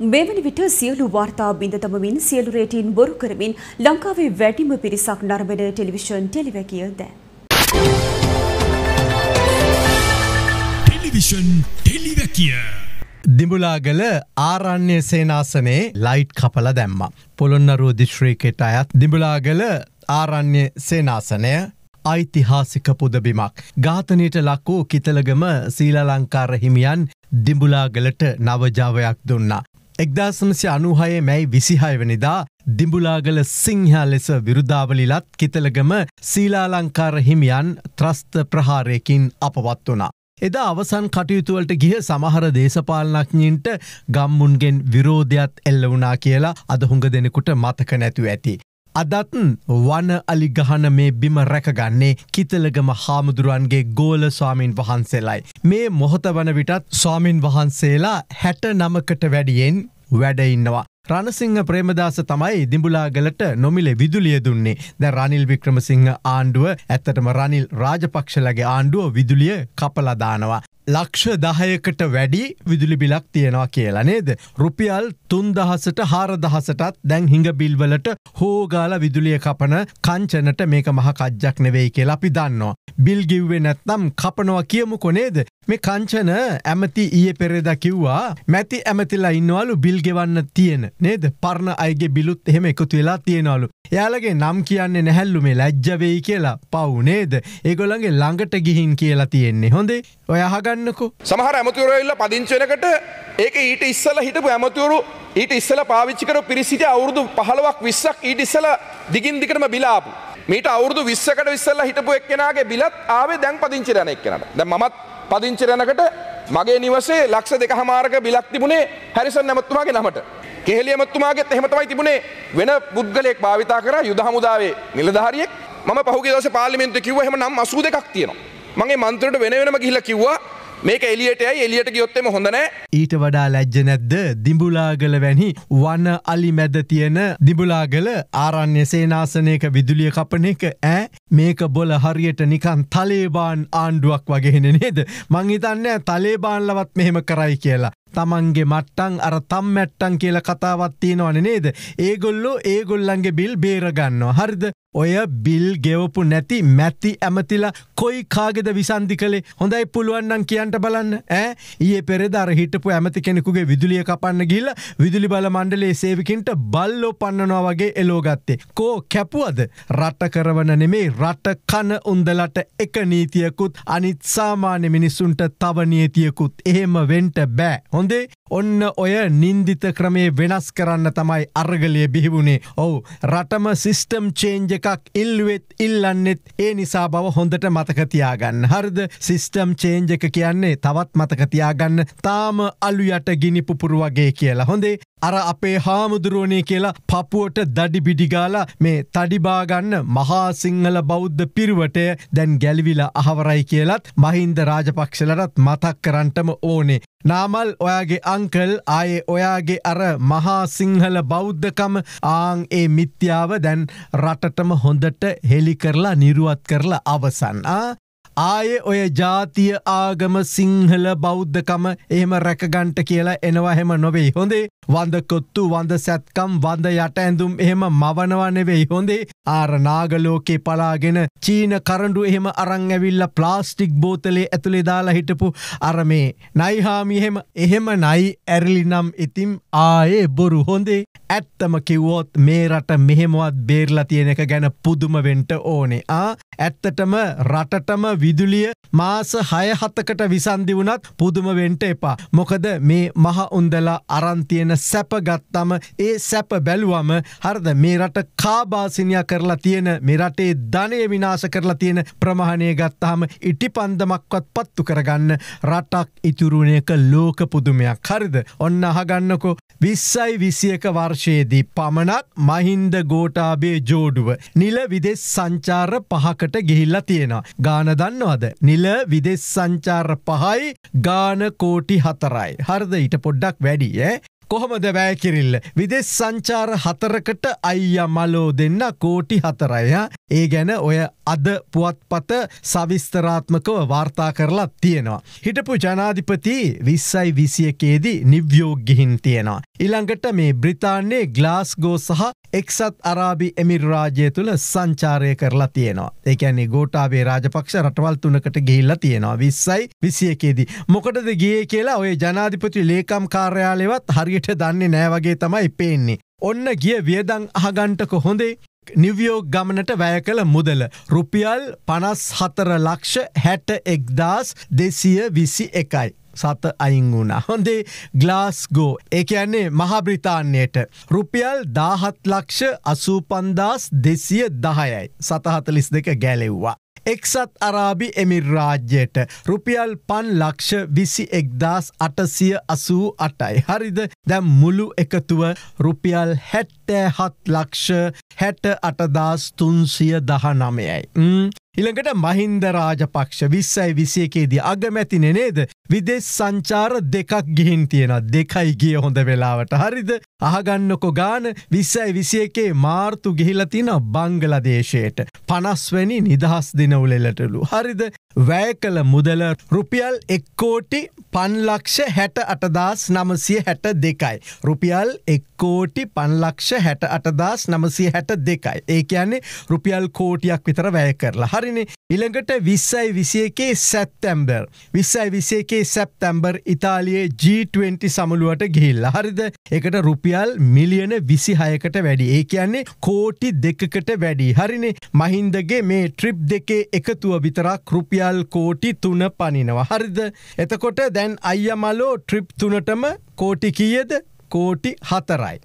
මෙවැනි විට සියලු වාර්තා බිඳ තබමින් සියලු රේටීන් බොරු කරමින් ලංකාවේ වැඩිම පිරිසක් නරඹන ටෙලිවිෂන් ටෙලිවැකිය දැන්. ටෙලිවිෂන් ටෙලිවැකිය. දිඹුලාගල ආරණ්‍ය සේනාසනේ ලයිට් කපල දැම්ම. පොළොන්නරුව දිශ්‍රීකෙට අයත් දිඹුලාගල ආරණ්‍ය සේනාසනය ඓතිහාසික පුදබිමක්. ඝාතනයට ලක් වූ කිතලගම සීලලංකාර හිමියන් දිඹුලාගලට නවජාවයක් දුන්නා. එක්දාසමසය අනුහයේ මැයි විසිහයවනිදා දිඹුලාගල සිංහා ලෙස විරුදාවලිලත් කිතලගම සීලාලංකාර හිමියන් ත්‍රස්ත ප්‍රහාරයකින් අපවත් වනා. එදා අවසන් කටයුතුවලට ගිය සමහර දේශපාලනඥින්ට ගම්මුන්ගෙන් විරෝධයක් එල්ල වුනා කියලා අද හුඟ දෙනෙකුට මතක නැතු ඇති. අදත් වන අලිගහන මේ බිම රැකගන්නේ කිතලගම හාමුදුරුවන්ගේ ගෝල ස්වාමීන් වහන්සේලායි. මේ මොහොත වන විටත් ස්වාමීන් වහන්සේලා හැට නමකට වැඩියෙන් වැඩඉන්නවා. රණසිංහ ප්‍රේමදාස තමයි දිඹුලාගලට නොමිලේ විදුලිය දුන්නේ ද රනිල් වික්‍රමසිංහ ආණ්ඩුව ඇත්තටම රනිල් රාජපක්ෂලගේ ආණ්ඩුව විදුලිය කපලදානවා. ලක්ෂ දහයකට වැඩි විදුලි බිලක් තියෙනවා කියලා නේද. රුපියල් තුන්දහසට හාරදහසටත් දැන් හිඟ බිල්වලට හෝගාල විදුලිය කපන කංචනට මේක මහ කජ්ජක් නෙවෙයි කියලා අපි දන්නවා. බිල් ගිව්වේ නැත්නම් කපනවා කියමු කොනේද. මේ කංචන ඇමති ඊය පෙරෙද කිව්වා මැති ඇමතිලා ඉන්නවලු බිල් ගෙවන්න තියෙන නේද පරණ අයගේ බිලුත් එහෙම එකතු වෙලා තියෙනවලු. එයාලගේ නම් කියන්නේ නැහැල්ලු මේ ලැජ්ජවෙයි කියලා පව් නේද. ඒගොල්ලන්ගේ ළඟට ගිහින් කියලා තියෙන්නේ හොඳේ ඔය අහගන්නකෝ. සමහර ඇමතිවරු ඇවිල්ලා පදිංචි වෙනකොට ඒක ඊට ඉස්සලා හිටපු ඇමතිවරු ඊට ඉස්සලා පාවිච්චි කරපු පිරිසිට අවුරුදු 15ක් 20ක් ඊට ඉස්සලා දිගින් දිගටම බිලාපු. මීට අවුරුදු 20කට ඉස්සලා හිටපු එක්කෙනාගේ බිලත් ආවේ දැන් පදිංචි යන එක්කෙනාට. දැන් මමත් පදිංචි යනකොට මගේ නිවසේ ලක්ෂ දෙකහමාරක බිලක් තිබුණේ හැරිසන් ඇමතුමාගේ නමට. කෙහෙලිය ඇමතුමාගේත් එහෙම තමයි තිබුණේ. වෙන පුද්ගලයෙක් භාවිතා කරා යුද හමුදාවේ නිලධාරියෙක්. මම පහුගිය දවසේ පාර්ලිමේන්තුවේ කිව්වා එහෙම නම් 82ක් තියෙනවා. මගේ මන්ත්‍රයට වෙන වෙනම ගිහිල්ලා කිව්වා මේක එලියට යයි එලියට ගියොත්තෙම හොඳ නෑ. ඊට වඩා ලැජ්ජ නැද්ද? දිඹුලාගල වැනි වන අලි මැද තියෙන දිඹුලාගල ආරණ්‍ය සේනාසනයක විදුලිය කපන එක ඈ? මේක බොල හරියට නිකන් තලේබාන් ආණ්ඩුවක් වගේහෙන නේද? මංහිතන්න තලේබාන්ලවත් මෙහෙම කරයි කියලා. තමන්ගේ මට්ටං අර තම්මැට්ටන් කියල කතාවත් තියෙනවන නේද? ඒගොල්ලෝ ඒගොල්ලන්ගේ බිල් බේරගන්නවා. හරිද? ඔය බිල් ගෙවපු නැති මැති ඇමතිලා කොයි කාගෙද විසන්ධි කළේ හොඳයි පුළුවන්නන් කියන්ට බලන්න ඇ ඒ පෙරෙදර හිටපු ඇමති කෙනෙකුගේ විදුලිය කපන්න ගිල්ල විදුලි බල මණ්ඩලේ සේවිකින්ට බල්ලෝ පන්නනවා වගේ එලෝගත්තේ. කෝ කැපුවද රට කරවන නෙමේ රට කන උන්දලට එක නීතියකුත් අනිත් සාමාන්‍ය මිනිස්සුන්ට තව නීතියකුත් එහෙම වෙන්ට බෑ. හොඳේ ඔන්න ඔය නින්දිත ක්‍රමේ වෙනස් කරන්න තමයි අර්ගලය බිහිවුණේ ඔවු රටම සිිස්ටම් චේන්ජ එකක් ඉල්ලුවෙත් ඉල්ලන්නෙත් ඒ නිසා බව හොඳට මතකතියාගන්න හරිද? සිිස්ටම් චේන්ජ එක කියන්නේ තවත් මතකතියාගන්න තාම අලු යට ගිනි පුපුරු වගේ කියලා. හොඳේ? අර අපේ හාමුදුරුවනේ කියලා පපුුවට දඩි බිඩිගාලා මේ තඩිබාගන්න මහා සිංහල බෞද්ධ පිරුවටය දැන් ගැලිවිලා අහවරයි කියලත් මහින්ද රාජපක්ෂලටත් මතක් කරන්ටම ඕනේ. නාමල් ඔයාගේ අංකල් ආයේ ඔයාගේ අර මහා සිංහල බෞද්ධකම ආං ඒ මිත්‍යාව දැන් රටටම හොඳට හෙළි කරලා නිරුවත් කරලා අවසන්. ආය ඔය ජාතිය ආගම සිංහල බෞද්ධකම එහෙම රැකගන්ට කියලා එනවා හෙම නොවෙයි හොඳේ වඳකොත්තු වඳ සැත්කම් වඳ යට ඇඳුම් එහෙම මවනවා නෙවෙයි. හොඳේ ආර නාගලෝකේ පලාගෙන චීන කරඩු එහෙම අරං ඇවිල්ල ප්ලාස්ටික් බෝතලේ ඇතුළේ දාලා හිටපු අරමේ නයිහාමි එහෙම එහෙම නයි ඇරලි නම් ඉතිම් ආයේ බොරු. හොඳේ ඇත්තම කිව්වෝත් මේ රට මෙහෙමවත් බේර්ලා තියෙන එක ගැන පුදුමවෙන්ට ඕනේ. ආ ඇත්තටම රටටම විදුලිය මාස හයහතකට විසන්දි වුනත් පුදුමවෙන්ට එපා. මොකද මේ මහ උන්දලා අරන්තියෙන සැප ගත්තම ඒ සැප බැලුවම හරද මේ රට කාබාසිනයක් කරලා තියෙන මේ රටේ ධනය විනාශ කරලා තියෙන ප්‍රමහණය ගත්තාම ඉටි පන්දමක්වත් පත්තු කරගන්න රටක් ඉතුරුණයක ලෝක පුදුමයක් හරිද ඔන්න අහගන්නකො විස්සයි විසියක වර්ෂයේදී පමණක් මහින්ද ගෝටාබේ ජෝඩුව නිල විදෙස් සංචාර පහකට ගිහිල්ලා තියෙනවා. ගාන දන්නවද නිල විදෙස් සංචාර පහයි ගාන කෝටි හතරයි. හරද ඊට පොඩ්ඩක් වැඩි ඈ කොහොමද වැෑකිරිල්ල. විදෙස් සංචාර හතරකට අයිය මලෝ දෙන්න කෝටි හතරය. ඒ ගැන ඔය අද පුවත්පත සවිස්තරාත්මකව වාර්තා කරලා තියෙනවා. හිටපු ජනාධිපති විස්සයි විසියකේදී නිව්යෝග්ගිහින් තියෙනවා. ඉළඟට මේ බ්‍රිතාන්නේ ග්ලාස්ගෝ සහ එක්සත් අරාබි එමිරාජය තුළ සංචාරය කරලා තියෙනවා. ඒකැන්නේ ගෝටාවේ රාජපක්ෂ රටවල් තුනකට ගිහිල්ල තියෙනවා විස්සයි විසියකේදී. මොකටද ගිය කියලා ඔය ජනාධිපති ලේකම් කාර්යාලයවත් හරියට දන්නේ නෑවගේ තමයි පේන්නේ. ඔන්න ගිය වියදං අහගන්ටක හොඳේ නිවියෝ ගමනට වැය කළ මුදල. රුපියල් පනස් හතර ලක්ෂ හැට එක්දාස් දෙසිය විසි එකයි. සත අයින් වුණ. හොඳේ ග්ලාස්ගෝ එක යන්නේ මහබ්‍රිතාන්නයට. රුපියල් දාහත් ලක්ෂ අසූපන්දාස් දෙසිය දහයයි. සතහතලිස් දෙක ගැලෙව්වා. එක්සත් අරාබි එමිරාජ්‍යයට රුපියල් පන් ලක්ෂ විසි එක්දාස් අටසිය අසූ අටයි. හරිද දැම් මුළු එකතුව රුපියල් හැත්තෑ හත් ලක්ෂ හැට අටදාස් තුන්සිය දහ නමයයි. ඉළඟට මහින්ද රාජපක්ෂ විස්සයි විසියකේදී අගමැතින නේද? විදෙස් සංචාර දෙකක් ගිහින් තියෙන දෙකයි ගිය හොඳ වෙලාවට. හරිද? අහගන්නකො ගාන විස්සයි විසියකේ මාර්තු ගිහිලතින බංගලදේශයට. පනස්වැනි නිදහස් දිනවුලෙලටලු හරිද? වැය කළ මුදල රුපියල් එක්කෝටි පන්ලක්ෂ හැට අටදස් නමසිය හැට දෙකයි. රුපියල් එක්කෝටි පන්ලක්ෂ හැට අටදස් නමසිය හැට දෙකයි. ඒ කියන්නේ රුපියල් කෝටියක් විතර වැය කරලා. හරිනි ඉළඟට විස්සයි විසියකේ සැත්තැම්බර්. විස්සයි විසේකේ සැප්තැම්බර් ඉතාලියේ G20 සමුළුවට ගිහිල්ල. හරිද එකට රුපියල් මිලියන විසිහයකට වැඩි. ඒ කියන්නේ කෝටි දෙකකට වැඩි. හරිනි මහින්දගේ මේ ට්‍රිප් දෙකේ එකතුව විතරක් රුපියල් රුපියල් කෝටි තුන පනිනවා. හරිද එතකොට දැන් අයියමලෝ ට්‍රිප් තුනටම කෝටි කියද කෝටි හතරයි.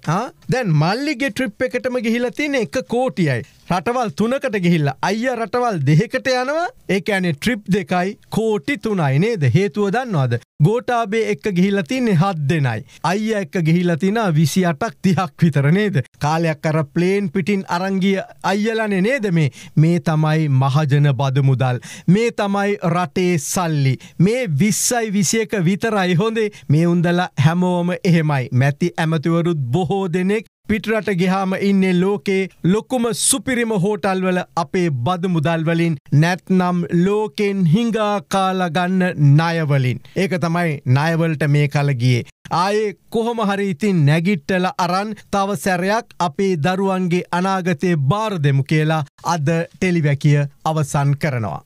දැන් මල්ලිගේ ට්‍රිප් එකටම ගිහිලතින එක කෝටියයි. රටවල් තුනකට ගිහිල්ල අයිය රටවල් දෙහෙකට යනවා ඒක ඇනේ ට්‍රිප් දෙකයි කෝටි තුනයි නේද හේතුව දන්නවාද. ගෝටාබේ එක්ක ගිහිල්ලතින්නේ හත් දෙනයි. අයිය එක්ක ගිහිල්ලතින විසි අටක් තිහක් විතර නේද. කාලයක් කර ප්ලේන් පිටින් අරංගිය අයියලනේ නේද මේ මේ තමයි මහජන බද මුදල්. මේ තමයි රටේ සල්ලි. මේ විස්සයි විසියක විතරයි හොඳේ මේ උන්දල හැමෝම එහෙමයි මැති ඇමතිවරුත් බොහෝ දෙනෙක් පිටරට ගිහාම ඉන්නේ ලෝකේ ලොකුම සුපිරිම හෝටල්වල අපේ බද මුදල්වලින් නැත්නම් ලෝකෙන් හිංගා කාලගන්න ණයවලින්. ඒක තමයි ණයවලට මේ කලගියේ. ආයේ කොහොම හරි ඉතින් නැගිට්ටල අරන් තව සැරයක් අපේ දරුවන්ගේ අනාගතය බාර දෙමු කියලා අද ටෙලිවැකිය අවසන් කරනවා.